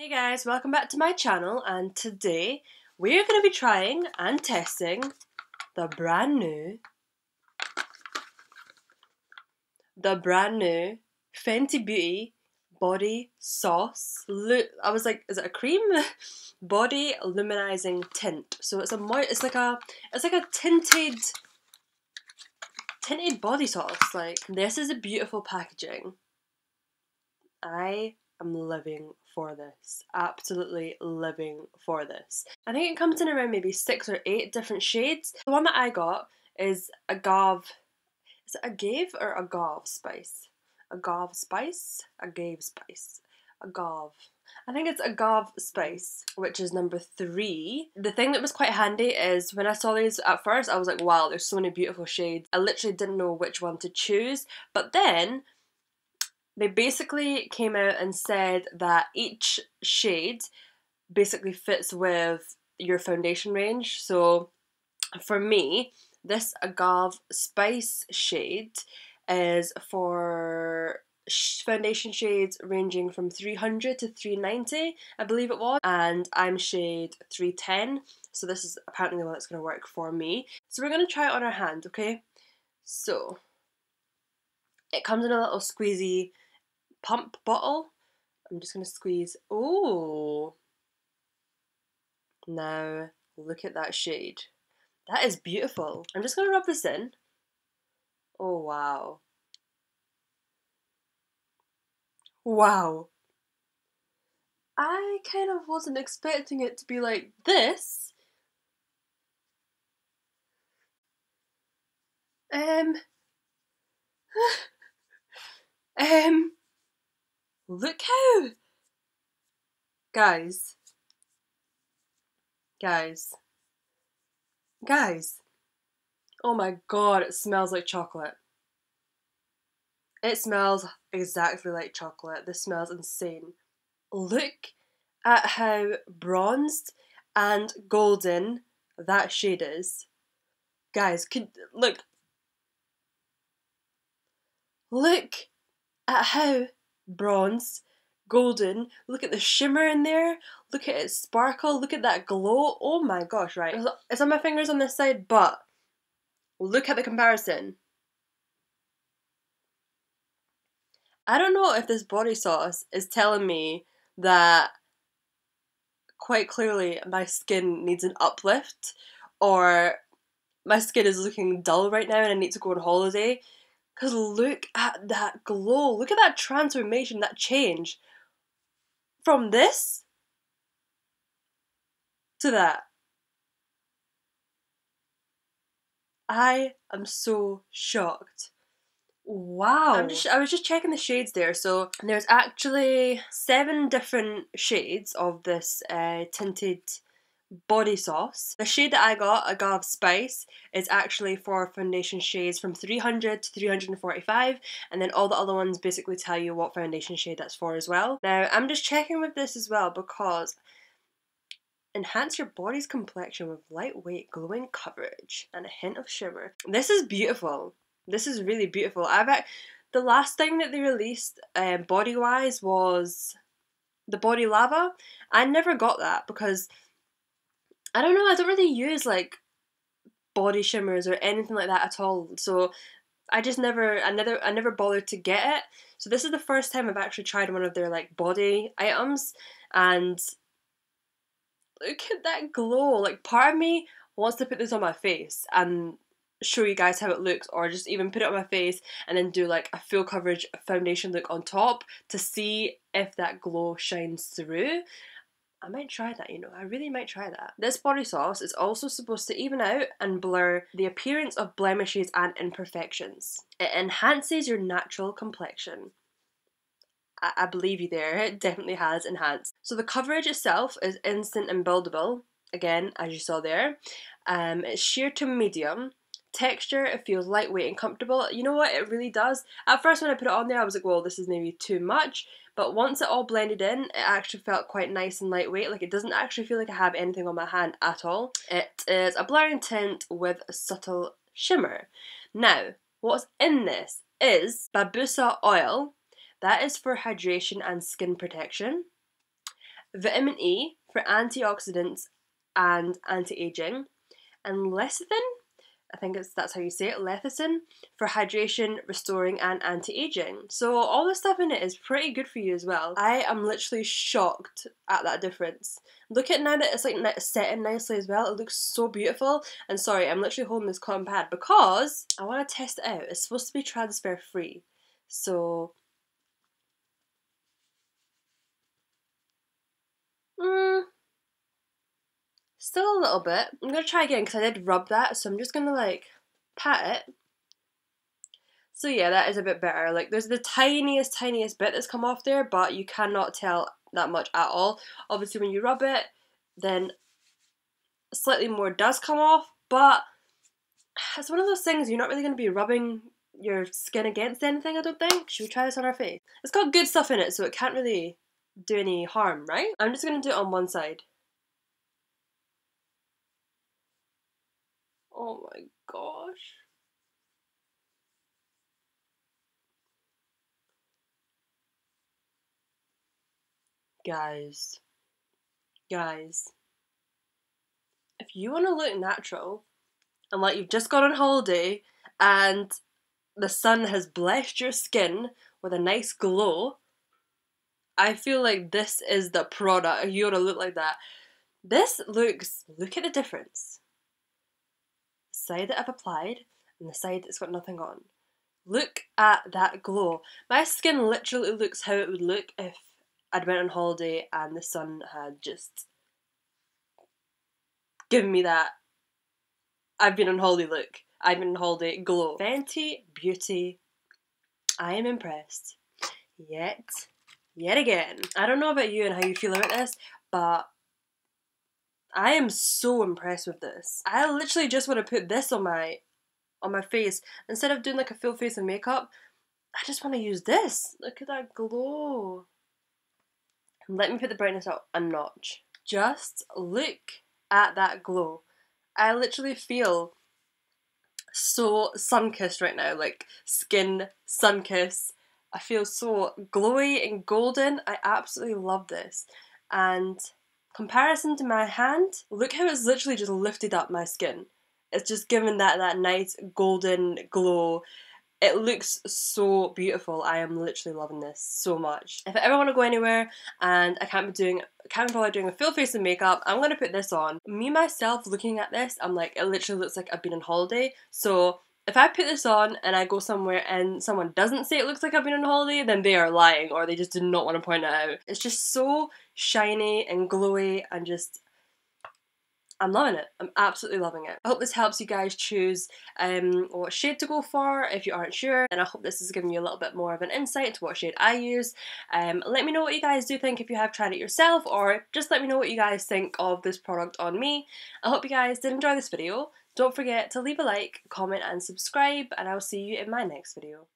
Hey guys, welcome back to my channel and today we're going to be trying and testing the brand new the brand new Fenty Beauty body sauce. I was like, is it a cream? body luminizing tint. So it's a it's like a it's like a tinted tinted body sauce. Like this is a beautiful packaging. I am living for this. Absolutely living for this. I think it comes in around maybe six or eight different shades. The one that I got is agave. Is it agave or agave spice? Agave spice? Agave spice. Agave. I think it's agave spice, which is number three. The thing that was quite handy is when I saw these at first, I was like, wow, there's so many beautiful shades. I literally didn't know which one to choose. But then they basically came out and said that each shade basically fits with your foundation range. So for me, this agave spice shade is for foundation shades ranging from 300 to 390 I believe it was and I'm shade 310 so this is apparently the one that's going to work for me. So we're going to try it on our hand okay? So it comes in a little squeezy pump bottle. I'm just going to squeeze. Oh! Now, look at that shade. That is beautiful. I'm just going to rub this in. Oh, wow. Wow. I kind of wasn't expecting it to be like this. Um. um. Look how. Guys. Guys. Guys. Oh my god, it smells like chocolate. It smells exactly like chocolate. This smells insane. Look at how bronzed and golden that shade is. Guys, could look. Look at how bronze, golden. Look at the shimmer in there. Look at it sparkle. Look at that glow. Oh my gosh, right. It's on my fingers on this side, but look at the comparison. I don't know if this body sauce is telling me that quite clearly my skin needs an uplift or my skin is looking dull right now and I need to go on holiday because look at that glow. Look at that transformation, that change. From this to that. I am so shocked. Wow. Just I was just checking the shades there. So there's actually seven different shades of this uh, tinted body sauce. The shade that I got, Agave Spice, is actually for foundation shades from 300 to 345 and then all the other ones basically tell you what foundation shade that's for as well. Now I'm just checking with this as well because enhance your body's complexion with lightweight glowing coverage and a hint of shimmer. This is beautiful. This is really beautiful. I've the last thing that they released um, body wise was the body lava. I never got that because I don't know, I don't really use like body shimmers or anything like that at all. So I just never I never I never bothered to get it. So this is the first time I've actually tried one of their like body items and look at that glow. Like part of me wants to put this on my face and show you guys how it looks or just even put it on my face and then do like a full coverage foundation look on top to see if that glow shines through. I might try that, you know, I really might try that. This body sauce is also supposed to even out and blur the appearance of blemishes and imperfections. It enhances your natural complexion. I, I believe you there, it definitely has enhanced. So the coverage itself is instant and buildable, again, as you saw there. Um, it's sheer to medium, texture it feels lightweight and comfortable. You know what it really does? At first when i put it on there i was like well this is maybe too much. But once it all blended in it actually felt quite nice and lightweight. Like it doesn't actually feel like i have anything on my hand at all. It is a blurring tint with a subtle shimmer. Now what's in this is babassu oil. That is for hydration and skin protection. Vitamin E for antioxidants and anti-aging, and lecithin I think it's that's how you say it, lecithin, for hydration, restoring, and anti-aging. So all the stuff in it is pretty good for you as well. I am literally shocked at that difference. Look at now that it's like set in nicely as well. It looks so beautiful. And sorry, I'm literally holding this cotton pad because I want to test it out. It's supposed to be transfer free. So Mm, Still a little bit. I'm going to try again because I did rub that, so I'm just going to like pat it. So yeah, that is a bit better. Like there's the tiniest, tiniest bit that's come off there, but you cannot tell that much at all. Obviously when you rub it, then slightly more does come off, but it's one of those things you're not really going to be rubbing your skin against anything, I don't think. Should we try this on our face? It's got good stuff in it, so it can't really do any harm, right? I'm just going to do it on one side. Oh my gosh. Guys, guys, if you want to look natural and like you've just gone on holiday and the sun has blessed your skin with a nice glow, I feel like this is the product. You want to look like that. This looks, look at the difference side that I've applied and the side that's got nothing on. Look at that glow. My skin literally looks how it would look if I'd went on holiday and the sun had just given me that I've been on holiday look. I've been on holiday glow. Fenty Beauty. I am impressed. Yet, yet again. I don't know about you and how you feel about this, but I am so impressed with this. I literally just want to put this on my on my face instead of doing like a full face of makeup. I just want to use this. Look at that glow. Let me put the brightness up a notch. Just look at that glow. I literally feel so sun-kissed right now, like skin sun-kissed. I feel so glowy and golden. I absolutely love this. And Comparison to my hand, look how it's literally just lifted up my skin. It's just given that, that nice golden glow. It looks so beautiful. I am literally loving this so much. If I ever want to go anywhere and I can't be doing can't be bothered doing a full face of makeup, I'm gonna put this on. Me myself looking at this, I'm like, it literally looks like I've been on holiday. So if I put this on and I go somewhere and someone doesn't say it looks like I've been on holiday, then they are lying or they just do not want to point it out. It's just so shiny and glowy and just I'm loving it. I'm absolutely loving it. I hope this helps you guys choose um, what shade to go for if you aren't sure. And I hope this has given you a little bit more of an insight to what shade I use. Um, let me know what you guys do think if you have tried it yourself or just let me know what you guys think of this product on me. I hope you guys did enjoy this video. Don't forget to leave a like, comment and subscribe and I'll see you in my next video.